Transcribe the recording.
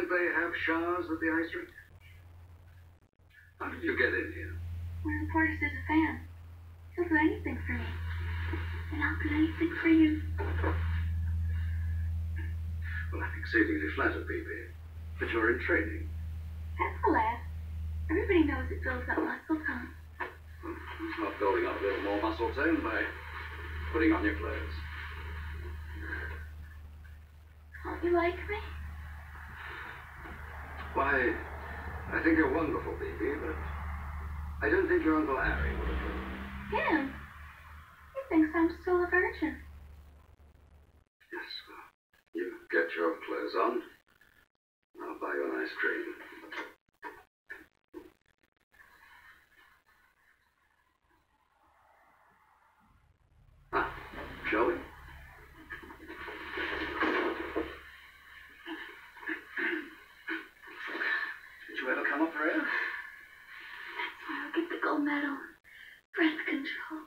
they have showers at the ice rink? How did you get in here? My reporter says a fan. He'll do anything for me. And I'll do anything for you. Well, I'm exceedingly flattered, Bibi. But you're in training. That's a laugh. Everybody knows it builds up muscle tone. It's not building up a little more muscle tone by putting on your clothes. Don't you like me? Why, I think you're wonderful, Bibi, but I don't think your Uncle Ari would approve. Him? He thinks I'm still a virgin. Yes, well, you get your clothes on. I'll buy you an ice cream. Ah, shall we? trouble for him. That's why I'll get the gold medal. Breath control.